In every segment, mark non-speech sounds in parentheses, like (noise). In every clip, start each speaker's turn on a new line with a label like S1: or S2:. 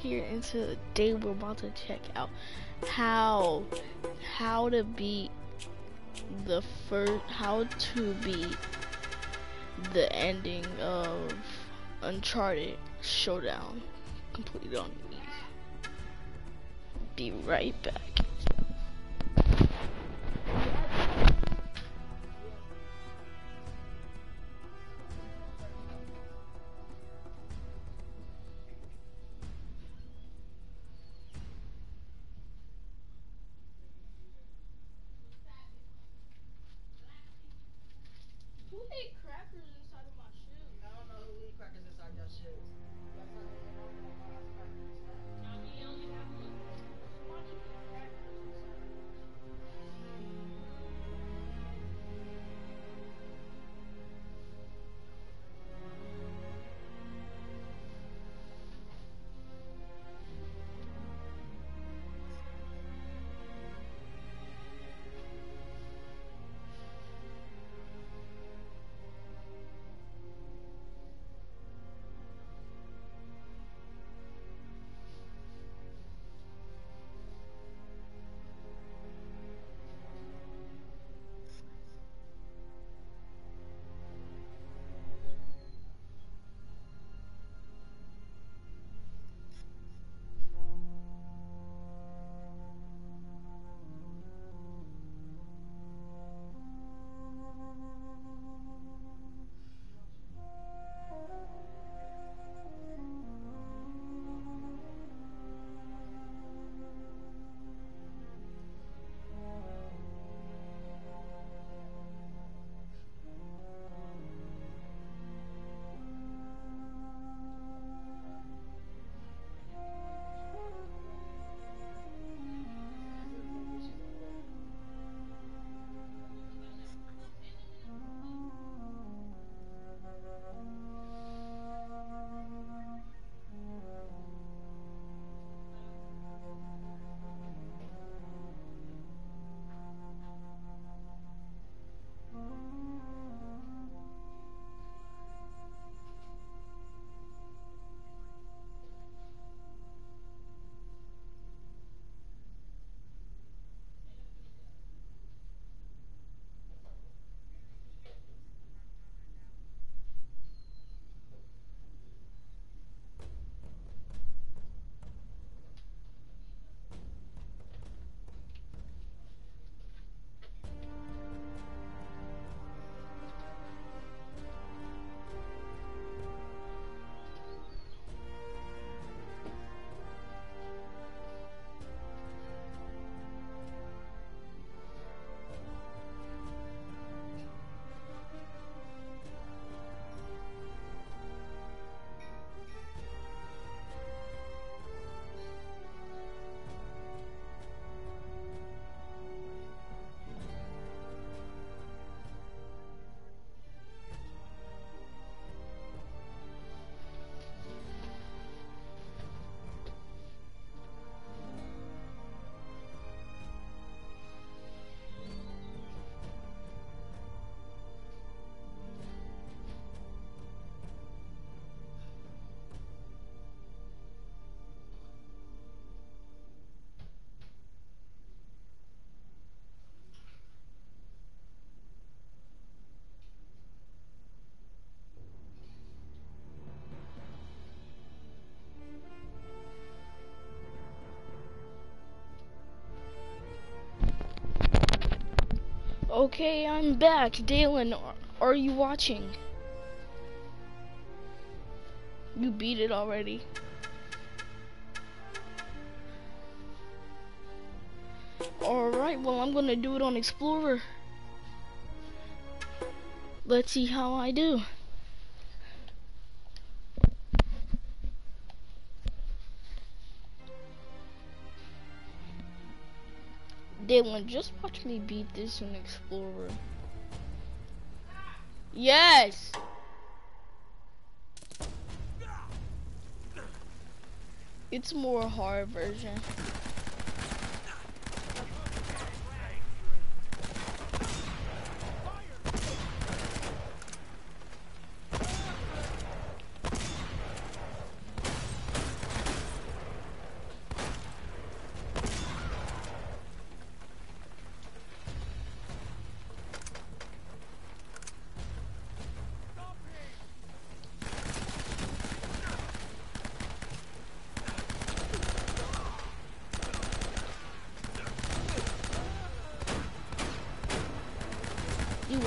S1: here and today we're about to check out how how to beat the first how to beat the ending of Uncharted Showdown completed on easy. Be right back. Okay, I'm back. Dalen, are, you watching? You beat it already. Alright, well I'm gonna do it on Explorer. Let's see how I do. Just watch me beat this on Explorer. Yes! It's more hard version.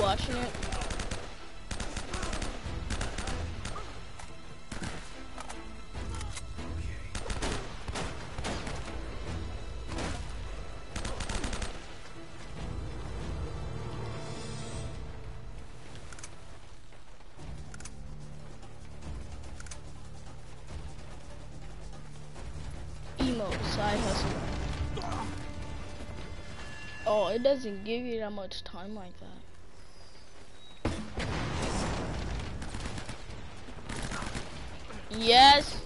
S1: Watching it? Emo. Oh, it doesn't give you that much time like that. Yes.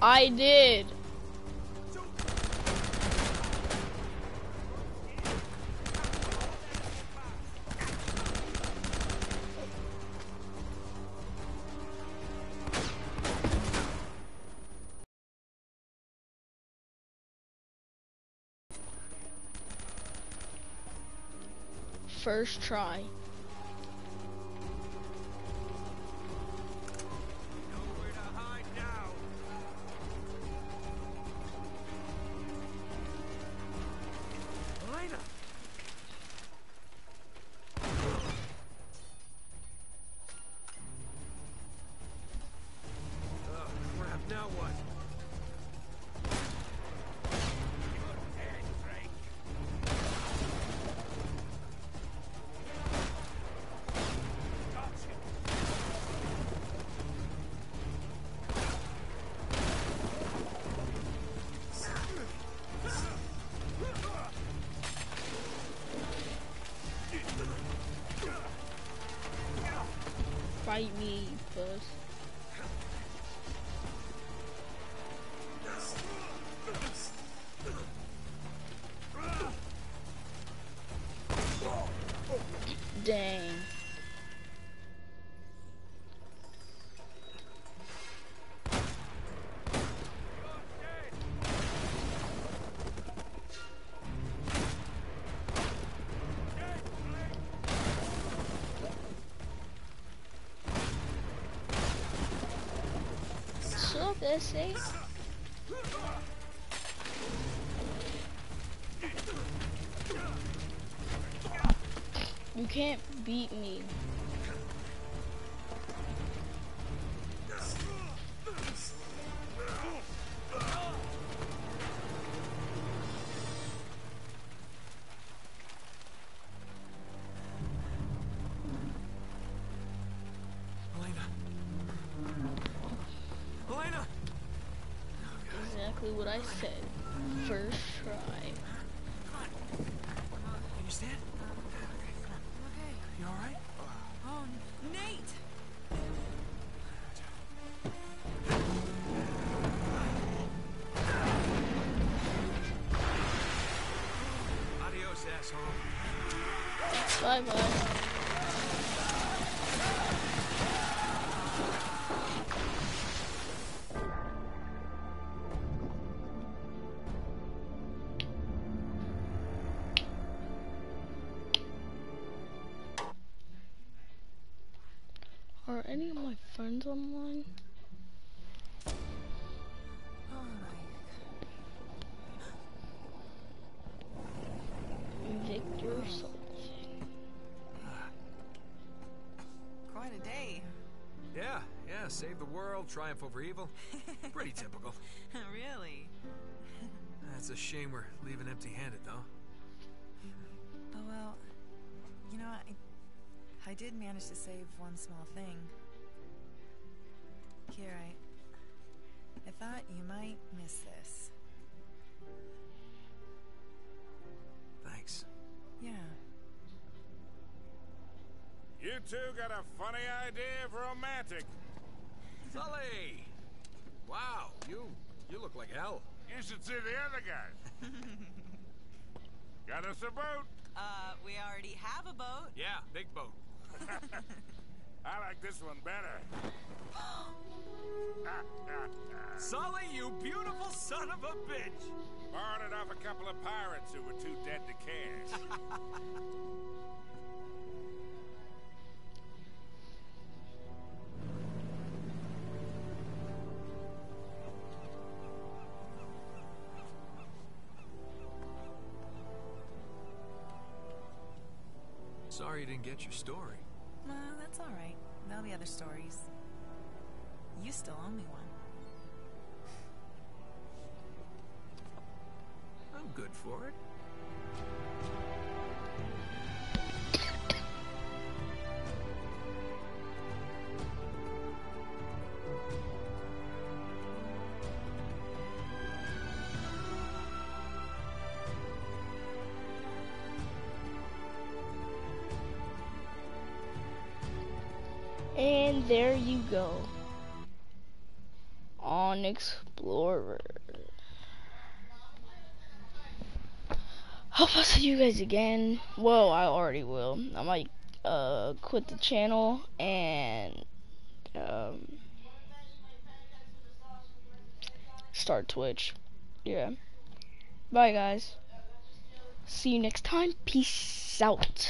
S1: I did. First try. Fight me, puss. Sup, essay? Eh? You can't beat me. Exactly what I said. First try.
S2: You stand?
S3: Okay.
S2: You alright?
S3: Oh, Nate!
S2: Adios, asshole.
S1: Bye bye. Any of my friends online?
S3: Oh.
S1: Victor something.
S3: Quite a day.
S2: Yeah, yeah, save the world, triumph over evil. (laughs) Pretty typical.
S3: really?
S2: That's a shame we're leaving empty-handed, though.
S3: Oh well. You know, I I did manage to save one small thing. Here, I I thought you might miss this.
S2: Thanks.
S3: Yeah.
S4: You two got a funny idea of romantic.
S2: Sully! Wow, you you look like hell.
S4: You should see the other guys. (laughs) got us a boat.
S3: Uh, we already have a boat.
S2: Yeah, big boat. (laughs)
S4: I like this one better.
S2: Sully, you beautiful son of a bitch!
S4: Borrowed it off a couple of pirates who were too dead to care. (laughs)
S2: sorry you didn't get your story.
S3: Well, that's all right. There'll be other stories. You still owe me one.
S2: I'm good for it.
S1: And there you go. Explorer. Hope I'll see you guys again. Well, I already will. I might uh, quit the channel and um, start Twitch. Yeah. Bye, guys. See you next time. Peace out.